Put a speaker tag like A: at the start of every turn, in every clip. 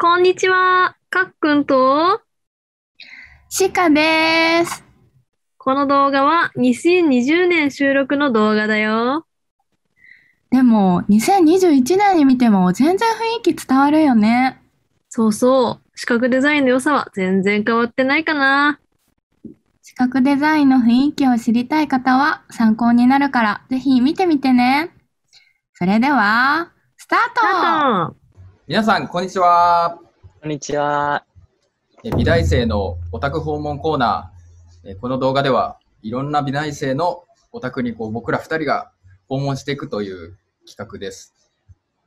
A: こんにちは。かっくんと、
B: シカです。
A: この動画は2020年収録の動画だよ。
B: でも、2021年に見ても全然雰囲気伝わるよね。
A: そうそう。視覚デザインの良さは全然変わってないかな。
B: 視覚デザインの雰囲気を知りたい方は参考になるから、ぜひ見てみてね。それでは、スタート
A: あ
C: 皆さん、こんにちは。
D: こんにちは。
C: え美大生のオタク訪問コーナー。えこの動画では、いろんな美大生のオタクにこう僕ら二人が訪問していくという企画です。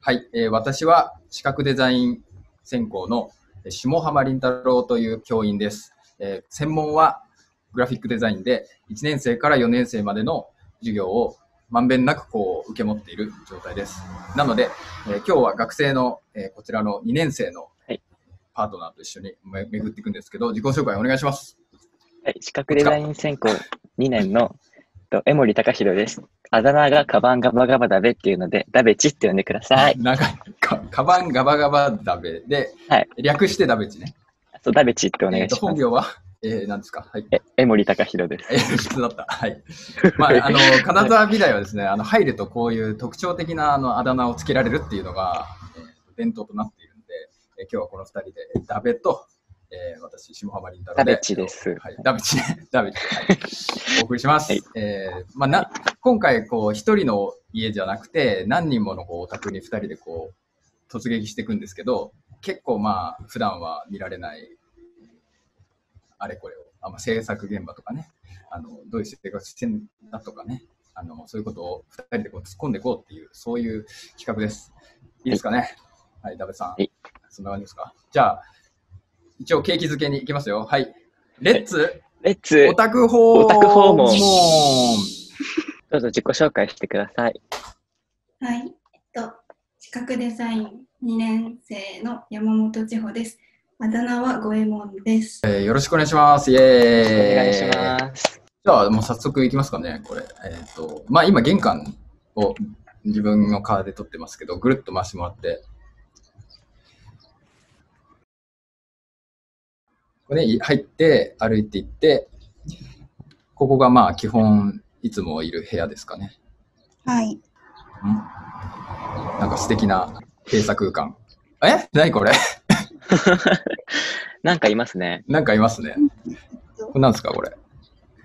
C: はい、えー私は視覚デザイン専攻のえ下浜凛太郎という教員です。えー専門はグラフィックデザインで、1年生から4年生までの授業をまんべんなくこう受け持っている状態です。なので、えー今日は学生の、えーこちらの2年生の
D: はい
C: パートナーと一緒にめ巡っていくんですけど、自己紹介お願いします。
D: はい、視覚デザイン専攻2年のと江森隆弘です。あだ名がカバンガバガバダベっていうので、ダベチって呼んでください。
C: 長い。かカバンガバガバダベで、
D: はい
C: 略してダベチね。
D: そう、ダベチってお願いします。
C: 本業は、えー、何ですか？はい。
D: え江森隆弘です。
C: えー、普通だった。はい。まあ、あの、金沢美大はですね、あの、入るとこういう特徴的なあのあだ名をつけられるっていうのが、えー伝統となっているので、えー今日はこの二人で、ダベと、えー私、下浜凛太郎で。
D: ダベチです
C: はい、ダベチね。ダベチ。はい。お送りします。
D: はい
C: えーまあ、な、今回、こう、一人の家じゃなくて、何人ものこうお宅に二人でこう、突撃していくんですけど、結構まあ、普段は見られない、あれこれを、あまあ、制作現場とかね、あの、どういう生活してんだとかね、あの、そういうことを二人でこう突っ込んでいこうっていう、そういう企画です。いいですかね？はい、ダベさん。
D: はい
C: そんな感じですか？じゃあ、一応景気づけに行きますよ。はい。レッツ、
D: レッツ
C: オタク訪問
D: オタク訪問
C: 問
D: どうぞ自己紹介してください。
E: はい、えっと、視覚デザイン2年生の山本千穂です。あだ名は五右衛門です。
C: えーよろしくお願いします。イェー
D: お
C: イ。
D: 願いします。
C: じゃあ、もう早速いきますかね、これ。えっ、と、まあ今、玄関を自分のカーで撮ってますけど、ぐるっと回してもらって。これね、い入って、歩いていって、ここがまあ基本、いつもいる部屋ですかね。
E: はい、
C: うんなんか素敵な閉鎖空間。え？何これ？
D: なんかいますね。
C: なんかいますね。これなんですかこれ？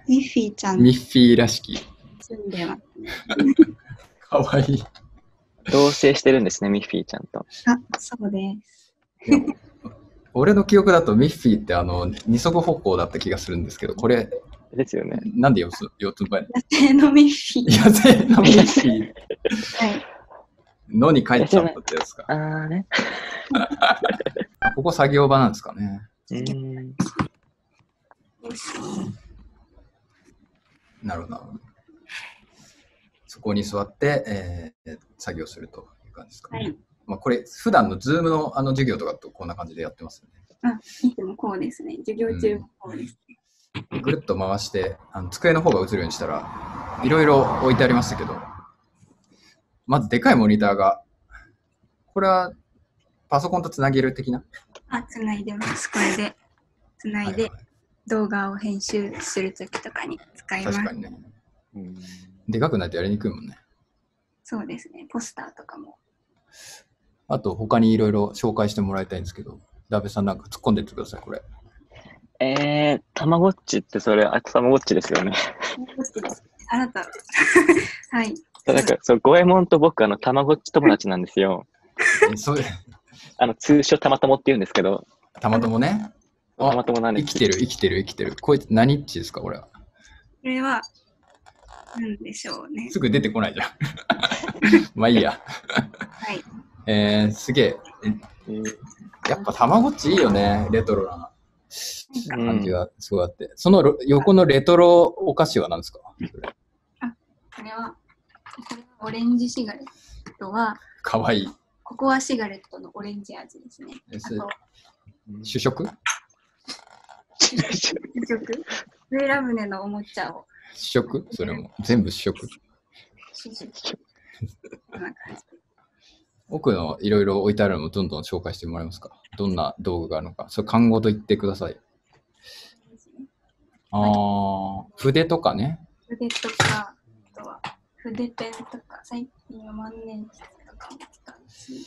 E: ミッフィーちゃん
C: ミッフィーらしき。
E: 住んでます。
C: かわいい。
D: 同棲してるんですね、ミッフィーちゃんと。
E: あ、そうです。
C: 俺の記憶だとミッフィーってあの二足歩行だった気がするんですけど、これ、
D: ですよね。
C: なんで四つ四つん這い
E: 野生のミッフィー。
C: 野生のミッフィー
E: はい、
C: のに帰っちゃったってやつか？
D: あーね。
C: あここ作業場なんですかね。
D: うーん。
C: なるほど。そこに座って、えー作業するという感じですかね。
E: はい
C: まあ、これ、普段のズームのあの授業とかとこんな感じでやってますよね。
E: あ、いつもこうですね。授業中もこうです。
C: ぐるっと回して、あの机の方が映るようにしたら、いろいろ置いてありましたけど、まずでかいモニターが、これはパソコンとつなげる的な？
E: あ、つないでます。これでつないで動画を編集するときとかに使います。
C: 確かにね。
D: うん
C: でかくないとやりにくいもんね。
E: そうですね。ポスターとかも。
C: あと、他にいろいろ紹介してもらいたいんですけど、ダベさんなんか突っ込んでってください、これ。
D: えー、たまごっちってそれ、あたまごっちですよね。
E: あなた。はい。
D: なんか、そう、五右衛門と僕、あの、たまごっち友達なんですよ。
C: えそれ、
D: あの、通称たまたもって言うんですけど、
C: たまたまね。
D: たまたまなんです
C: 生きてる、生きてる、生きてる。こいつ何っちですか、これは。
E: これは、なんでしょうね。
C: すぐ出てこないじゃん。まあいいや。
E: はい。
C: えー、すげえ。
D: えー
C: やっぱたまごっちいいよね、レトロな
D: うん
C: 感じがすごいあって。そのろ横のレトロお菓子は何ですかそれ
E: これは、これはオレンジシガレットは、
C: かわいい。
E: ココアシガレットのオレンジ味ですね。
C: 主食？
E: 試食。上ラムネのおもちゃを
C: 主食？それも。全部主食？
E: 試食。
C: 奥のいろいろ置いてあるのもどんどん紹介してもらえますか？どんな道具があるのか？それ看護と言ってください。ああ、筆とかね。
E: 筆とか、あとは筆ペンとか、最近は万年筆とかも使うし、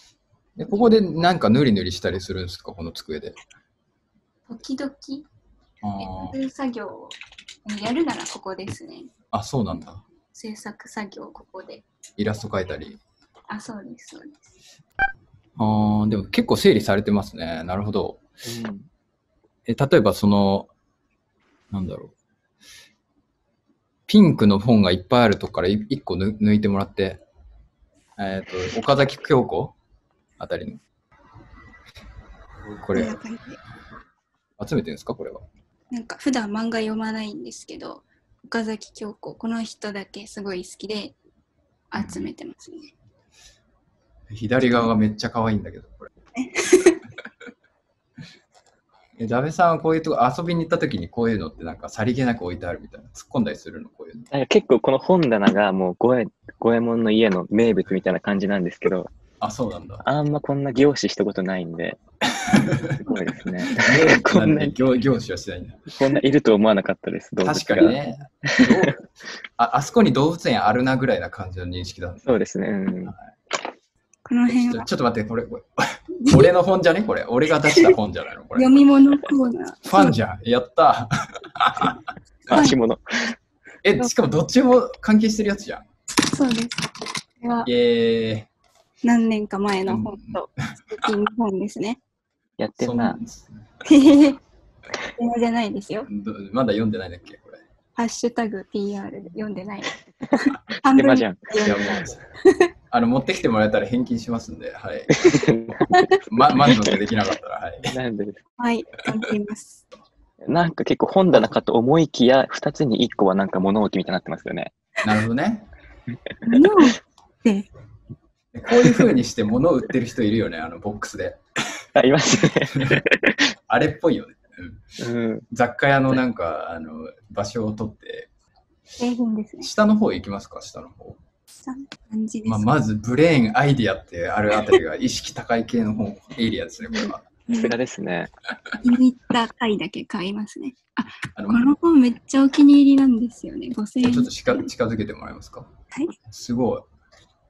C: でここでなんか塗り塗りしたりするんですか？この机で。
E: 時々、作業をやるならここですね。
C: あ、あ、そうなんだ。
E: 制作作業ここで。
C: イラスト描いたり。
E: あ、そうです、そうです。
C: ああ、でも結構整理されてますね。なるほど。
D: うん
C: え、例えばその、なんだろう。ピンクの本がいっぱいあるとこからい一個ぬ抜いてもらって、えっ、と、岡崎京子？あたりの。これ。集めてるんですか？これは。
E: なんか普段漫画読まないんですけど、岡崎京子、この人だけすごい好きで集めてますね。
C: 左側がめっちゃ可愛いんだけど、これ。え、ダベさんはこういうとこ遊びに行った時にこういうのってなんかさりげなく置いてあるみたいな。突っ込んだりするの？こういうの。
D: なんか結構この本棚がもう五右衛門の家の名物みたいな感じなんですけど、
C: あ、そうなんだ。
D: あんまこんな凝視したことないんで、すごいですね。こ
C: こん
D: んな
C: なに業業種はしないんだ？
D: こんないると思わなかったです、
C: 確かに。ね。ああそこに動物園あるなぐらいな感じの認識だ、ね。
D: そうですね。うん。
E: この辺は
C: ちょちょっと待って、これ、これ 俺の本じゃね？これ。俺が出した本じゃないの？これ。
E: 読み物コーナー。
C: ファンじゃん。やった。
D: 足物。
C: え、しかもどっちも関係してるやつじゃん。
E: そうです。これは
C: イエ
E: 何年か前の本と最近の本ですね。
D: やってるな。
E: へへへ。じゃないですよ。
C: どまだ読んでないんだっけこれ。
E: ハッシュタグ PR で読んでない。半
D: 手間じゃん。
E: い。
C: いやもうあの、持ってきてもらえたら返金しますんで、はい。ま、満足できなかったら、はい。
D: なんで
E: はい、ます。
D: なんか結構本棚かと思いきや、二つに一個はなんか物置みたいになってますよね。
C: なるほどね。
E: 物って、
C: こういう風にして 物を売ってる人いるよね、あの、ボックスで。
D: あ、いますね。
C: あれっぽいよね。うん
D: うん。
C: 雑貨屋のなんか、あの、場所を取って、
E: 製品ですね。
C: 下の方行きますか、下の方。
E: そんな感じです。
C: まあ、まず、ブレーン、アイディアってあるあたりが意識高い系の方、エリアですね、これは。
D: さすがですね。
E: 気に入った回だけ買いますね。あ、
C: あの
E: この本めっちゃお気に入りなんですよね。5000円。
C: ちょっと近近づけてもらえますか？
E: はい。こ
C: すご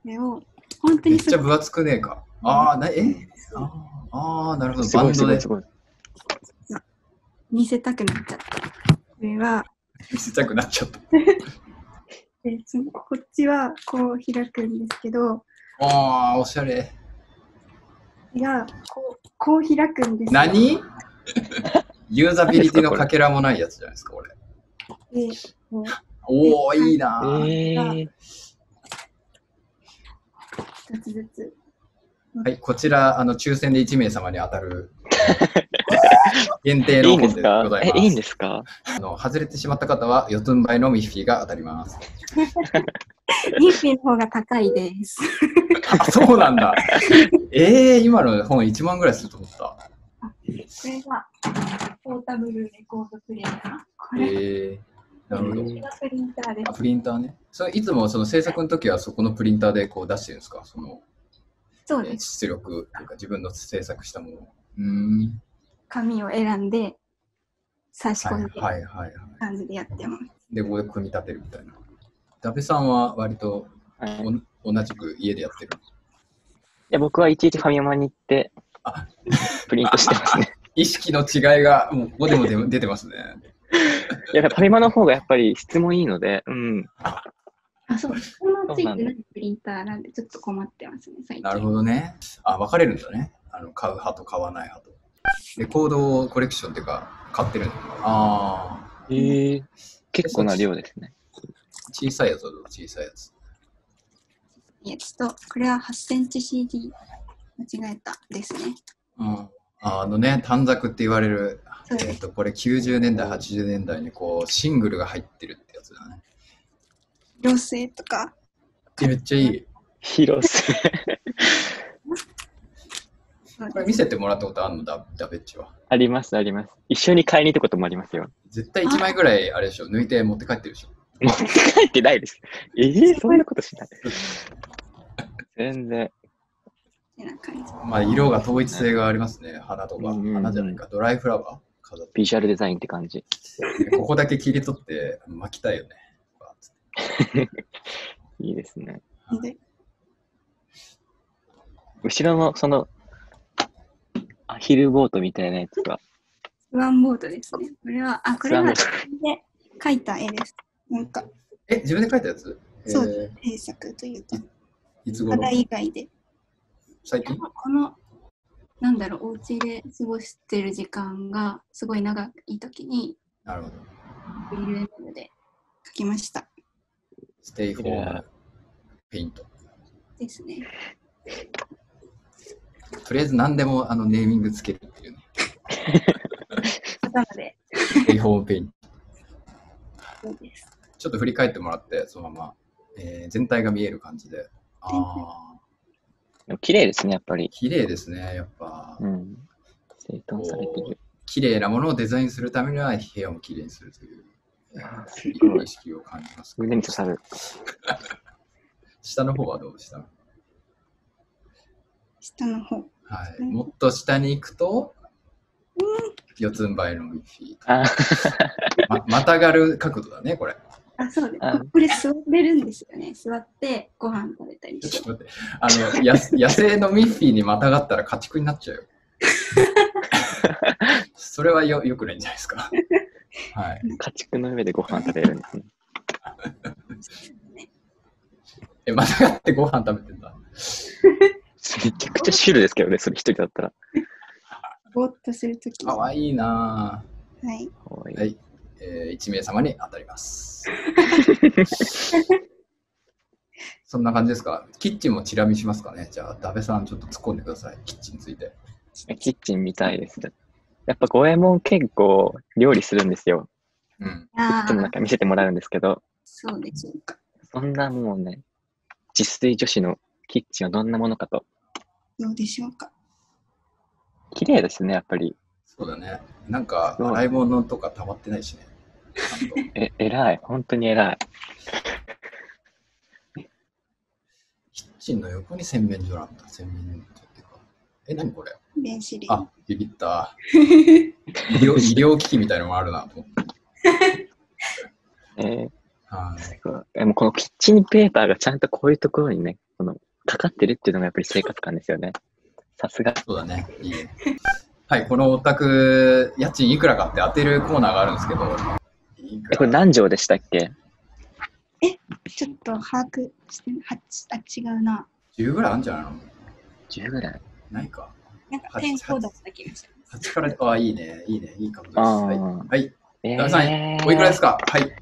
C: い。
E: れを、本当
C: めっ
E: にすごい
C: ちゃ分厚くねえか。ああ、な、え？あーあー、なるほど。バンドで
D: ごいすごい。
E: 見せたくなっちゃった。これは、
C: 見せたくなっちゃった。
E: でそのこっちはこう開くんですけど、
C: ああ、おしゃれ。
E: これがこうこう開くんですよ
C: 何？ユーザビリティのかけらもないやつじゃないですか、これ。
E: でこう
C: おお、いいな
D: え
C: ー。
D: ー、
E: 一つずつ。
C: はい、こちら、あの、抽選で1名様に当たる 限定の
D: いいんです
C: 本でご
D: か
C: ざいます。
D: え、いいんですか？
C: あの外れてしまった方は、四つん這いのミッフィーが当たります。
E: ニッフィーの方が高いです。
C: あ、そうなんだ。ええー、今の本1万ぐらいすると思った。
E: これがポータブルレコードプレイヤー？これ、
C: ええー、なるほど
E: こ。れがプリンターで
C: あ、プリンターね。それいつもその制作の時はそこのプリンターでこう出してるんですか？その、
E: そうです。
C: 出力というか自分の制作したものを。うーん。
E: 紙を選んで差し
C: はい
E: 込んで
C: はいはいはい。
E: 感じでやってます。
C: で、ここで組み立てるみたいな。ダベさんは割と
D: はい、い
C: お同じく家でやってる。
D: や僕はいちいちファミマに行って
C: あ、
D: プリントしてますね。
C: 意識の違いがもうここでも出 出てますね。
D: いや、ファミマの方がやっぱり質もいいので、うん。
E: あ、そう。このついてないプリンターなんでちょっと困ってますね、最近。
C: なるほどね。あ、分かれるんだね。あの買う派と買わない派と。レコードコレクションっていうか、買ってるのああ、
D: ええ結構な量ですね。
C: 小さいやつはどう小さいやつ。
E: やつと、これは8センチ CD 間違えたですね。
C: うん。ああのね、短冊って言われる、えっ、と、これ90年代、80年代にこう、シングルが入ってるってやつだね。
E: 良性とか、
C: えめっちゃいい。
D: 広瀬。
C: これ見せてもらったことあるの？だ、ダベッチは。
D: あります、あります。一緒に買いに行ったこともありますよ。
C: 絶対1枚ぐらい、あれでしょ、抜いて持って帰ってるでしょ。
D: 持って帰ってないです。ええそんなことしない。全然。
C: まあ、色が統一性がありますね。花とか。花じゃないか。ドライフラワー飾
D: ビジュアルデザインって感じ。
C: ここだけ切り取って巻きたいよね。
D: いいですね。
E: で
D: 後ろのその、アヒルボートみたいなやつが、
E: スワンボートですね。これは、あ、これは自分で描いた絵です。なんか、
C: え、自分で描いたやつ？
E: そう
C: え
E: 制作というか、
C: ーいつ頃？
E: 肌以外で。
C: 最近？
E: この、なんだろう、お家で過ごしてる時間がすごい長い時に、
C: なるほど。
E: アクリル絵の具で描きました。
C: ステイホームペイント。
E: ですね。
C: とりあえず何でもあのネーミングつけるっていうね。
E: 頭で、
C: ームペイント。
E: そうです。
C: ちょっと振り返ってもらって、そのまま、えー全体が見える感じで。ああ、
D: でも綺麗ですね、やっぱり。
C: 綺麗ですね、やっぱ。
D: うん。整頓されてる。
C: 綺麗なものをデザインするためには部屋も綺麗にするという、意識を感じます。
D: 胸に刺さる。
C: 下の方はどうでした？
E: 下の方。
C: はい。もっと下に行くと、四つん這いのミッフィー。
D: あ
C: ままたがる角度だね、これ。
E: あ、そうです。
D: あ
E: これ座れるんですよね。座ってご飯食べたりして
C: ちょっ。と待って。あの、や 野生のミッフィーにまたがったら家畜になっちゃうよ。それはよよくないんじゃないですか。はい。
D: 家畜の上でご飯食べるんですね。
C: え、またがってご飯食べてんだ。
D: めちゃくちゃシュールですけどね、それ一人だったら。
E: ぼーっとするとき
C: かわいいな
E: はい。
C: はい。えー、1名様に当たります。そんな感じですか？キッチンもチラ見しますかね？じゃあ、ダベさんちょっと突っ込んでください。キッチンについて。
D: キッチンみたいです。やっぱ五右衛門結構料理するんですよ。
C: うん。
D: いつもなん、か見せてもらうんですけど、
E: そうでしょうか。
D: そんなもうね、自炊女子のキッチンはどんなものかと。
E: どうでしょうか？
D: 綺麗ですね、やっぱり。
C: そうだね。なんか、洗い物とか溜まってないしね。
D: え、偉い。本当に偉い。
C: キッチンの横に洗面所なんだ。洗面所っていうか。え、何これ？
E: 電子レンジ。
C: あ、ビビった。医療医療機器みたいのもあるなと思って。
D: えー
C: はい。
D: すごいえもうこのキッチンペーパーがちゃんとこういうところにね、このかかってるっていうのがやっぱり生活感ですよね。さすが。
C: そうだね。いいね。はい、このお宅、家賃いくらかって当てるコーナーがあるんですけど、
D: これ
C: ら
D: 何畳でしたっけ？
E: ちょっと把握して、はちあ、違うな。
C: 10ぐらいあるんじゃないの
D: ?10 ぐらい。
C: ないか。
E: なんか天候だった気がします。
C: 8から、あ、いいね。いいね。いい角度です。
D: あ
C: はい。
D: あ。
C: はい。
D: え
C: ダメさん、おいくらですか？はい。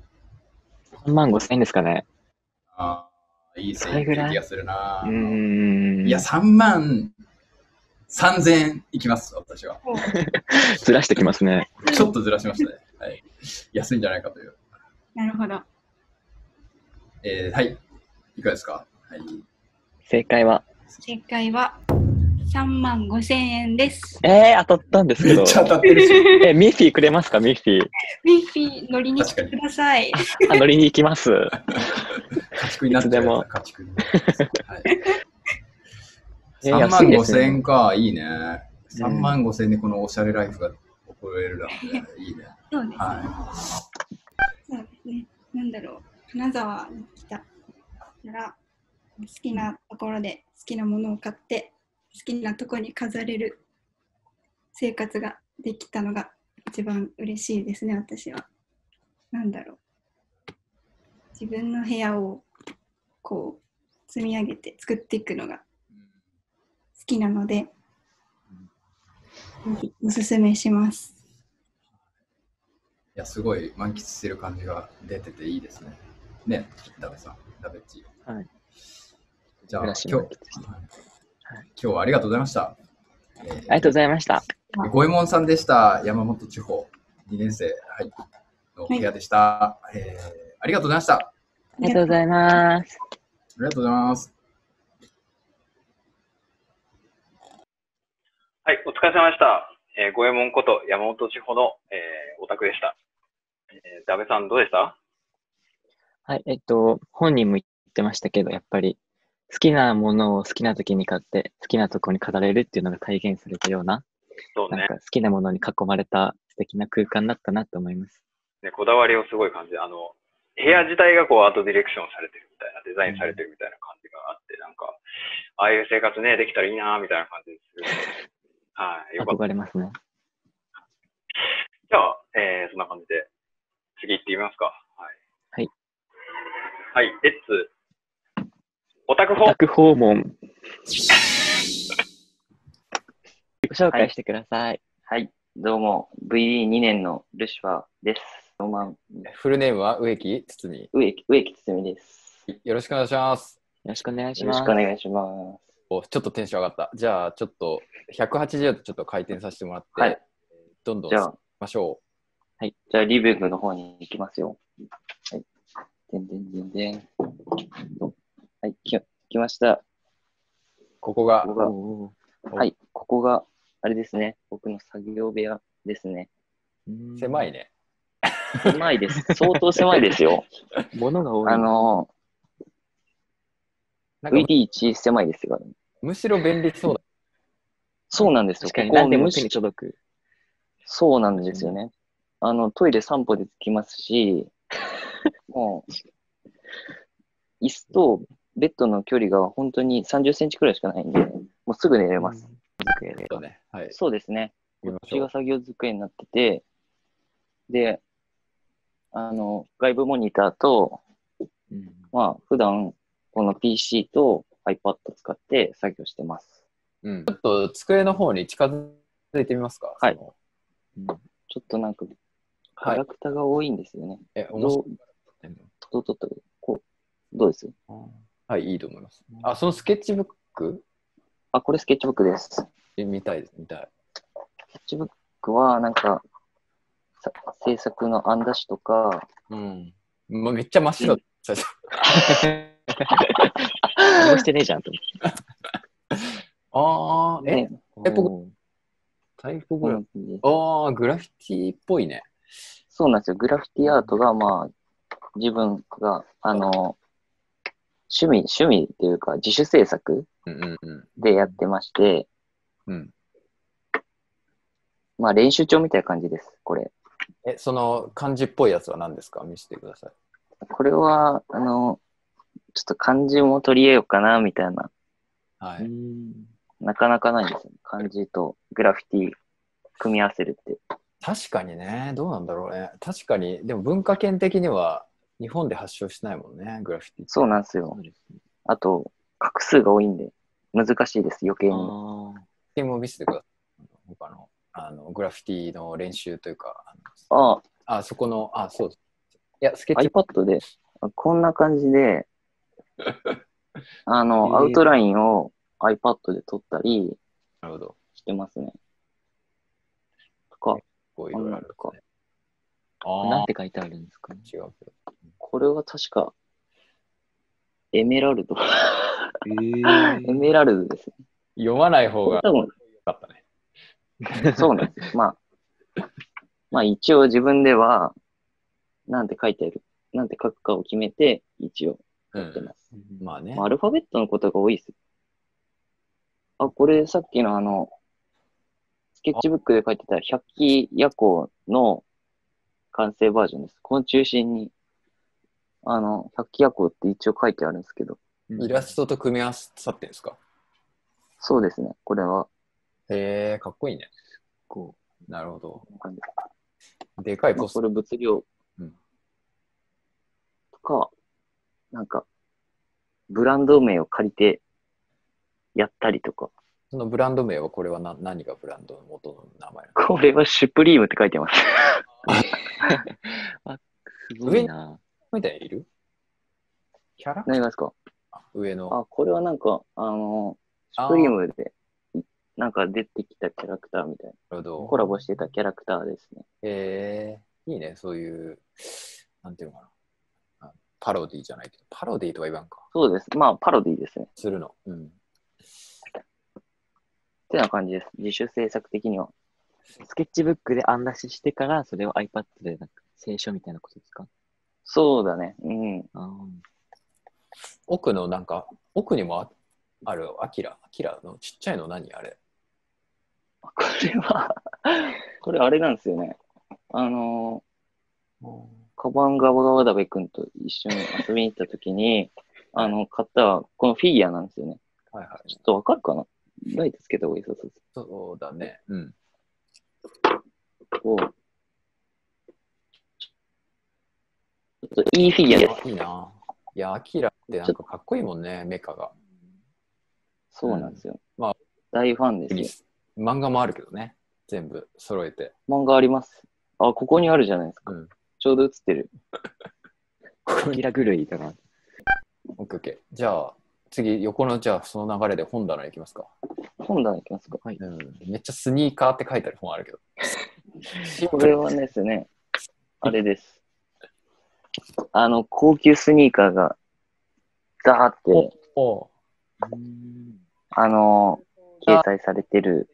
D: 3万5千円ですかね。
C: あーいい線い
D: それぐらい
C: 気がするな
D: うーん。
C: いや、3万3000円いきます、私は。
D: ずらしてきますね。
C: ちょっとずらしましたね。はい。安いんじゃないかという。
E: なるほど。
C: えー、はい。いかがですか？はい。
D: 正解は？
E: 正解は3万5千円です。
D: えー、当たったんですけど
C: めっ。ちゃ当たってるし。
D: え、ミッフィーくれますかミッフィー？
E: ミッフィー乗りに来てください。
D: あ、乗りに行きます。
C: 家畜になっちゃうやつ
D: いつでも
C: 家畜になっちゃ。はい。
D: えー
C: 3万5
D: 安いですね
C: 千円か、いいね。
D: うん
C: 3万5千円でこのおしゃれライフが送れるなんて、いいね。
E: そうですね。
C: は
E: そうですね。なんだろう。金沢に来たら、好きなところで好きなものを買って、好きなところに飾れる生活ができたのが一番嬉しいですね、私は。なんだろう。自分の部屋をこう積み上げて作っていくのが
C: い。
E: 好きなので、ぜひおすすめします。
C: いや、すごい満喫してる感じが出てていいですね。ね、ダベさん、ダベッチ。
D: はい。
C: じゃあ、今日、はい今日はありがとうございました。えー
D: ありがとうございました。
C: 五右衛門さんでした。山本地方2年生、はい、の部屋でした、えーありがとうございました。あ
D: ありがとうございます。
C: りがとうございます。
F: はい、お疲れ様でした。えー、五右衛門こと山本地方の、えー、オタクでした。えー、ダベさんどうでした？
D: はい、えっと、本人も言ってましたけど、やっぱり、好きなものを好きな時に買って、好きなとこに飾れるっていうのが体現されたような、
F: そうね
D: なんか好きなものに囲まれた素敵な空間だったなと思います。
F: ね。こだわりをすごい感じで、あの、部屋自体がこうアートディレクションされてるみたいな、デザインされてるみたいな感じがあって、なんか、ああいう生活ね、できたらいいなみたいな感じでする。はい、よかった。
D: 憧れますね。
F: じゃあ、えー、そんな感じで、次行ってみますか。はい。
D: はい。
F: はい、レッツ、オタクフォー
D: オタク訪問。ご紹介してください。
G: はい、どうも、VD2 年のルシファーです。ロマン、
C: フルネームは植木堤。
G: 植木、植木つみです。
C: よろしくお願いします。
D: よろしくお願いし
G: よろ
D: ます。
G: しくお願いします。
C: おちょっとテンション上がった。じゃあ、ちょっと180度ちょっと回転させてもらって、
G: はい
C: どんどん
G: じゃあ
C: 進みましょ
G: じゃあ、リビングの方に行きますよ。はい。でんでんでんでん。はい、き来ました。
C: う。ここが
G: ここが、はい、ここが、あれですね、僕の作業部屋ですね。
C: 狭いね。
G: 狭いです。相当狭いですよ。
D: 物が多い。
G: あの、
C: なんか
G: VD1 狭いですよ。
C: むしろ便利そうだ。
G: そうなんですよ。
D: 確かに
G: ここ
D: 何でも手
G: むし
D: に届く。
G: そうなんですよね。あの、トイレ3歩で着きますし、もう、椅子とベッドの距離が本当に30センチくらいしかないんで、もうすぐ寝れます。
D: 机で
C: そうね。はい。
G: そうですね。こっち。が作業机になってて、で、あの、外部モニターと、
D: うん
G: まあ、普段、この PC と iPad 使って作業してます。
C: うん、ちょっと机の方に近づいてみますか？
G: はい
C: その
G: ちょっとなんか、キャ
C: はい
G: ラ。クターが多いんですよね。
C: え、面白い。
G: ととととこう、どうです？
C: はい、いいと思います。あ、そのスケッチブック？
G: あ、これスケッチブックです。ス
C: え見たいです、見たい。
G: ケッチブックは、なんか、さ制作の案出しとか、
C: うん。まめっちゃ真っ白だ最初。
D: 何もしてねえじゃんと
C: ああ、え、
G: ね、
C: え僕
D: 思って。
C: タイプ
G: こ
C: グラフ
G: うい？う感じで
C: ああ、グラフィティっぽいね。
G: そうなんですよ。グラフィティアートが、まあ、自分が、あの、趣味、趣味っていうか、自主制作
C: うんうんうん。
G: でやってまして、
C: うん、
G: まあ、練習帳みたいな感じです、これ。
C: え、その漢字っぽいやつは何ですか？見せてください。
G: これは、あの、ちょっと漢字も取り入れようかな、みたいな、
C: はい。
D: うん
G: なかなかないんですよ。漢字とグラフィティ組み合わせるって。
C: 確かにね、どうなんだろうね。確かに、でも文化圏的には日本で発祥しないもんね、グラフィティ。
G: そうなんですよ
D: すね。
G: あと、画数が多いんで、難しいです、余計に。
D: あ
C: でも見せてください。他のあのグラフィティの練習というか、あ
G: あ
C: そこの、あ、そうです。いや、スケッチ
G: iPad で、あこんな感じで、あの、
D: へー
G: アウトラインを iPad で撮ったり
C: なるほど。
G: してますね。とか、
C: こういろいろあるんですね。ああ
D: なんて書いてあるんですかね。
C: 違うけど。
G: これは確か、エメラルド。
D: え
G: エメラルドですね。
C: 読まない方が良かったね。
G: そうなんですよ。まあ、まあ一応自分では、なんて書いてある、なんて書くかを決めて、一応やってます。
C: まあね
G: まあ、。アルファベットのことが多いですよ。あ、これさっきのあの、スケッチブックで書いてた百鬼夜行の完成バージョンです。この中心に、あの、百鬼夜行って一応書いてあるんですけど、
C: イラストと組み合わさってんですか？
G: そうですね。これは、
C: へえ、かっこいいね。
G: こ
C: なるほど。でかい
G: まあ、
C: ポスト
G: これ物量
C: うん
G: とか、なんか、ブランド名を借りてやったりとか、
C: そのブランド名はこれは何何がブランドの元の名前なの？
G: これはシュプリームって書いてます。
D: すごいな。
C: みたいにいる？キャラ？ク
G: 何がですか？
C: 上の。
G: あ、これはなんか、あの、シュプリームで、いなんか出てきたキャラクターみたいな、
C: なるほど。
G: コラボしてたキャラクターですね。
C: へえ、いいね、そういう、なんていうのかな。あパロディじゃないけど、パロディとは言わんか。
G: そうです。まあ、パロディですね。
C: するの。うん。
G: ってな感じです。自主制作的には。
D: スケッチブックで案出ししてから、それを iPad でなんか聖書みたいなことですか？
G: そうだね。うん。
D: あ
C: 奥のなんか、奥にもあある、アキラ。アキラのちっちゃいの何？あれ。
G: これは、これあれなんですよね。あのー、カバンガバガバダベ君と一緒に遊びに行った時に、あの、買ったこのフィギュアなんですよね。
C: はいはい。
G: ちょっとわかるかな？ライトつけた方がいいそうそう
C: そうだね。うん。
G: こうちょっといいフィギュアです。
C: いいな。いや、アキラってなんかかっこいいもんね、メカが。
G: そうなんですよ。
C: まあ、
G: 大ファンですよ。
C: 漫画もあるけどね。全部揃えて。
G: 漫画あります。あ、ここにあるじゃないですか。
C: うん。
G: ちょうど映ってる。
D: キラ狂いだな。
C: オッケーオッケー。じゃあ、次、横の、じゃあ、その流れで本棚いきますか。
G: 本棚いきますか。
C: うん。めっちゃスニーカーって書いてある本あるけど。
G: これはですね、あれです。あの、高級スニーカーが、ダーって、
C: お
G: あの、掲載されてる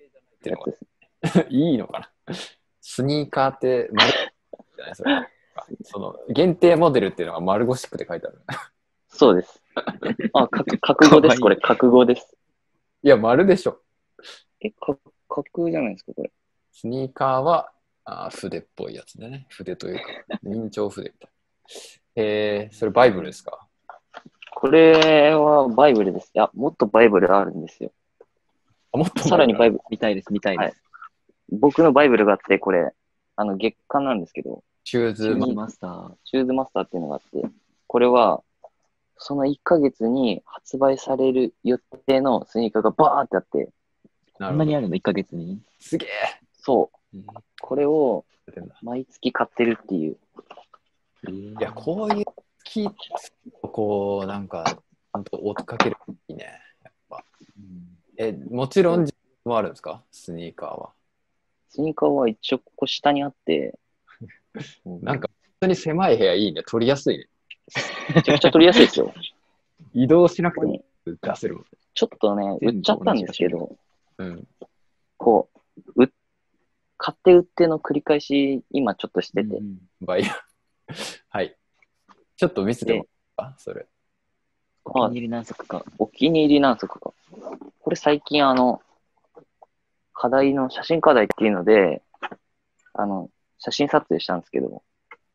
G: やつです。
C: いいのかな？スニーカーって丸じゃない？それ。その限定モデルっていうのが丸ゴシックで書いてある。
G: そうです。あ、か覚悟です、これ。覚悟です。
C: いや、丸でしょ。
G: え、か、覚悟じゃないですか、これ。
C: スニーカーはあー筆っぽいやつでね。筆というか、明朝筆みたいな。えー、それバイブルですか？
G: これはバイブルです。いや、もっとバイブルあるんですよ。
C: あもっと
G: さらにバイブル。
D: 見たいです、見たいです。
G: 僕のバイブルがあって、これ、あの、月間なんですけど、
C: シューズ
D: マスター。
G: シューズマスターっていうのがあって、これは、その1ヶ月に発売される予定のスニーカーがバーってあって、
D: こんなにあるの ?1 ヶ月に？
C: すげえ
G: そう
D: うん。
G: これを毎月買ってるっていう。
C: いや、こういう木こう、なんか、ちゃんと追っかけるといいね。え、もちろん自分もあるんですか？スニーカーは。
G: スニーカーは一応ここ下にあって、
C: なんか、本当に狭い部屋いいね。取りやすいね。
G: めちゃくちゃ取りやすいですよ。
C: 移動しなくても
G: ここに
C: 出せるもん。
G: ちょっとね、売っちゃったんですけど、
C: うん。
G: こう、う買って売っての繰り返し、今ちょっとしてて、
C: バイヤー。はい。ちょっと見せてもらったかそれ。
D: お気に入り何足か。
G: お気に入り何足か。これ最近あの、課題の写真課題っていうので、あの、写真撮影したんですけど、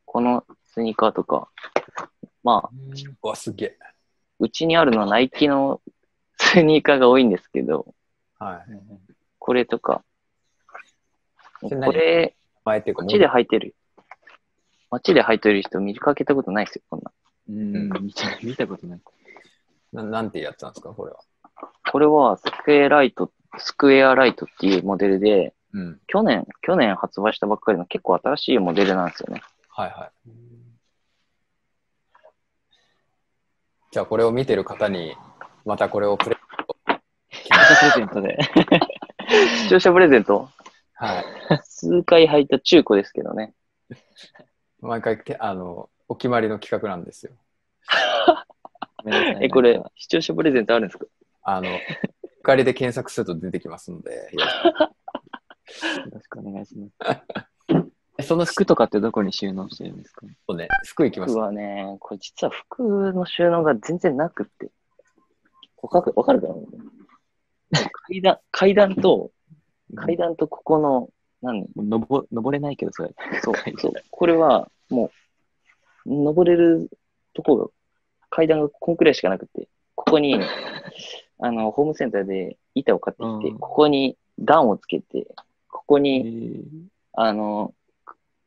G: このスニーカーとか、まあ、
C: うわ、すげえ。
G: うちにあるのはナイキのスニーカーが多いんですけど、
C: はい。
G: これとか、これ、街で履いてる、街で履いてる人見かけたことないですよ、こんな。
D: うん、見た見たことない。
C: ななんていうやつなんですか？これは。
G: これはスクエアライト、スクエアライトっていうモデルで、
C: うん。
G: 去年、去年発売したばっかりの結構新しいモデルなんですよね。
C: はいはい。じゃあ、これを見てる方に、またこれをプレ
D: プレゼントで。
G: 視聴者プレゼント、
C: はい。
G: 数回履いた中古ですけどね。
C: 毎回て、あの、お決まりの企画なんですよ。
G: え、これ
D: なんか、
G: 視聴者プレゼントあるんですか？
C: あの、光で検索すると出てきますので、よろし
D: くお願いします。
C: く その
D: 服とかってどこに収納してるんですか？
C: 服ね、服いきます
G: 服。はね、これ実は服の収納が全然なくって。わかるわかるかな？階段、階段と、階段とここの、何
D: もう登登れないけど、それ。
G: そう、そう。これは、もう、登れるとこが、階段がこんくらいしかなくて、ここに、あの、ホームセンターで板を買ってきて、
D: うん
G: ここに段をつけて、ここ
D: え
G: に、
D: ー
G: あの、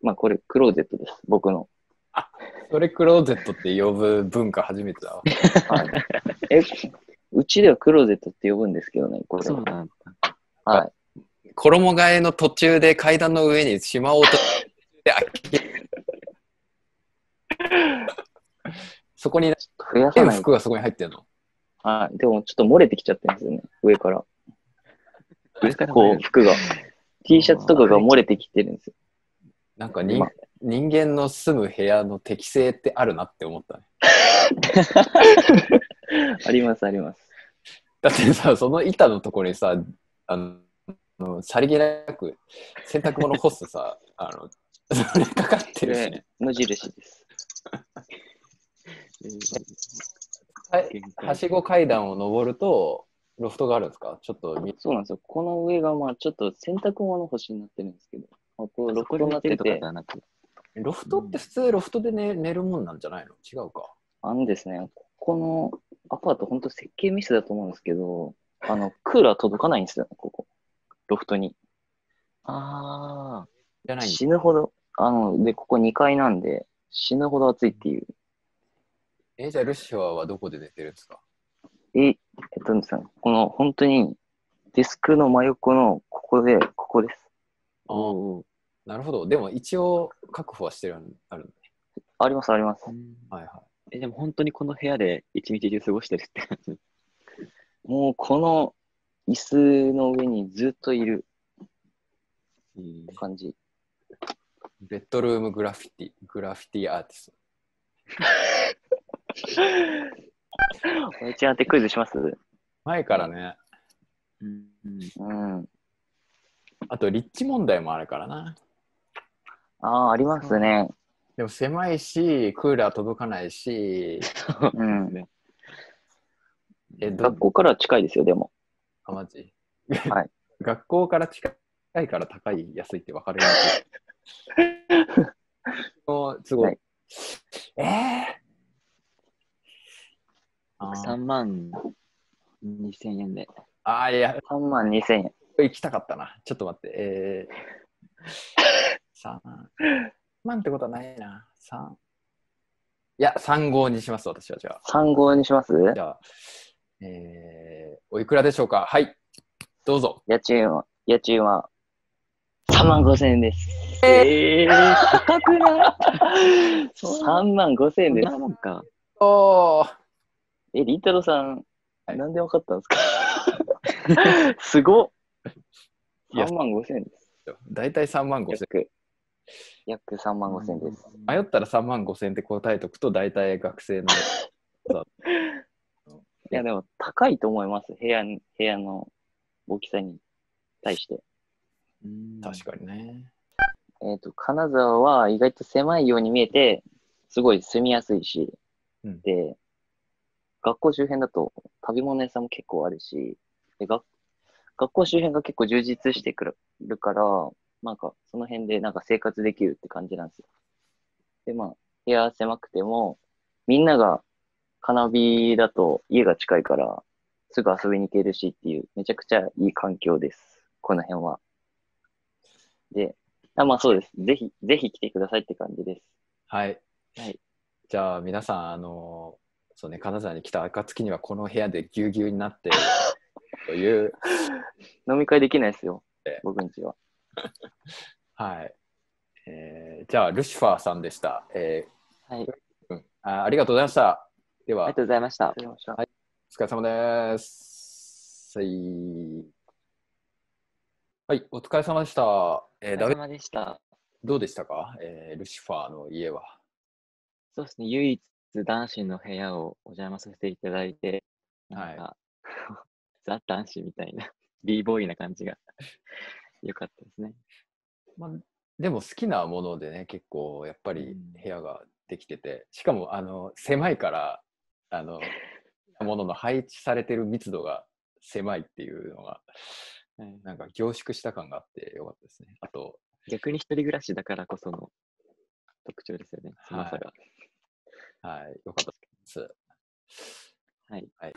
G: まあ、これ、クローゼットです。僕の。
C: それクローゼットって呼ぶ文化初めてだわ。
G: はい。え、うちではクローゼットって呼ぶんですけどね、これ。
D: そうなんだ。
G: はい。
C: 衣替えの途中で階段の上にしまおうとしてそこに
G: 増やさない
C: 服がそこに入ってるの？
G: はい。でもちょっと漏れてきちゃってるんですよね、上から。
D: 上から
G: こう、服が。T シャツとかが漏れてきてるんですよ。
C: なんか人
G: ま
C: 人間の住む部屋の適性ってあるなって思ったね。
G: あります、あります。
C: だってさ、その板のところにさ、あの、さりげなく洗濯物干すとさ、あの、それかかって
G: こ
C: るしね
G: れ。、無印です。
C: はしご階段を登ると、ロフトがあるんですか？ちょっと見
G: そうなんですよ。この上が、まあ、ちょっと洗濯物干しになってるんですけど、まあ、こうロフトになってて、
D: はなく、
C: ロフトって普通ロフトで寝寝るもんなんじゃないの？違うか。
G: あのですね、ここのアパート、本当設計ミスだと思うんですけど、あの、クーラー届かないんですよ、ここ。ロフトに。
D: あ
C: じゃないんだ。
G: 死ぬほど、あの、で、ここ2階なんで、死ぬほど暑いっていう。
C: えじゃあルシファーはどこで寝てるんですか？
G: え、えっとですね、この本当にデスクの真横のここで、ここです。
C: ああ、なるほど。でも一応確保はしてるんある。
G: あります、あります。
C: はいは
D: え、でも本当にこの部屋で一日中過ごしてるって感じ？
G: もうこの椅子の上にずっといる
D: うん
G: 感じ。
C: い。ベッドルームグラフィティ、グラフィティアーティスト。
G: おやちゃんってクイズします？
C: 前からね、
D: うん
G: うん。
C: あと立地問題もあるからな。
G: ああ、ありますね。
C: でも狭いし、クーラー届かないし、
G: うん。
C: え、ど
G: 学校から近いですよ、でも。
C: あ、マジ？
G: はい。
C: 学校から近いから高い、安いって分かるように。すごい。
G: はい
C: ええあ
D: 3万2000円で。
C: あー、いや、
G: 3万2000円。
C: 行きたかったな。ちょっと待って。えー、3万ってことはないな。3。いや、3号にします、私は。じゃあ。
G: 3号にします？
C: じゃあ、えー、おいくらでしょうか？はい。どうぞ。
G: 家賃は、家賃は3万5千円です。
D: えー、高くない？
G: 3万5千円です
D: な。もんか。
C: おー。
G: え、りんたろーさん、
C: はい
G: なんでわかったんですか？すごっ
C: いや
G: !3 万5千円です。
C: だいたい3万5千
G: 約、約3万5千円です。
C: 迷ったら3万5千って答えとくと、大体学生の。
G: いや、でも高いと思います。部屋に、部屋の大きさに対して。
C: 確かにね。
G: えっ、と、金沢は意外と狭いように見えて、すごい住みやすいし、
C: うん
G: で、学校周辺だと食べ物屋さんも結構あるし、で学学校周辺が結構充実してくるから、なんかその辺でなんか生活できるって感じなんですよ。で、まあ、部屋狭くても、みんなが金火だと家が近いから、すぐ遊びに行けるしっていう、めちゃくちゃいい環境です。この辺は。で、あまあそうです。ぜひ、ぜひ来てくださいって感じです。
C: はい。
G: はい。
C: じゃあ、皆さん、あの、そうね、金沢に来た暁には、この部屋でぎゅうぎゅうになって、という、
G: 飲み会できないですよ
C: ええ。
G: 僕んちは。
C: はい。えーじゃあ、ルシファーさんでした。え
D: はい。
C: ーうんあ。ありがとうございました。では、
D: ありがとうございました。
C: はいお疲れ様です。はい。はい、お疲れ様でした。えー、
D: お疲れ様でした。
C: どうでしたか、えールシファーの家は。
D: そうですね、唯一男子の部屋をお邪魔させていただいて、なんか、ザ男子みたいな、b ボーイな感じが 良かったですね。
C: まあ、でも好きなものでね、結構やっぱり
D: うん
C: 部屋ができてて、しかもあの狭いから、あの、ものの配置されてる密度が狭いっていうのが、
D: はい
C: なんか凝縮した感があってよかったですね。あと、
D: 逆に一人暮らしだからこその特徴ですよね、狭さが。
C: はい、よかったです。
D: はい。
C: はい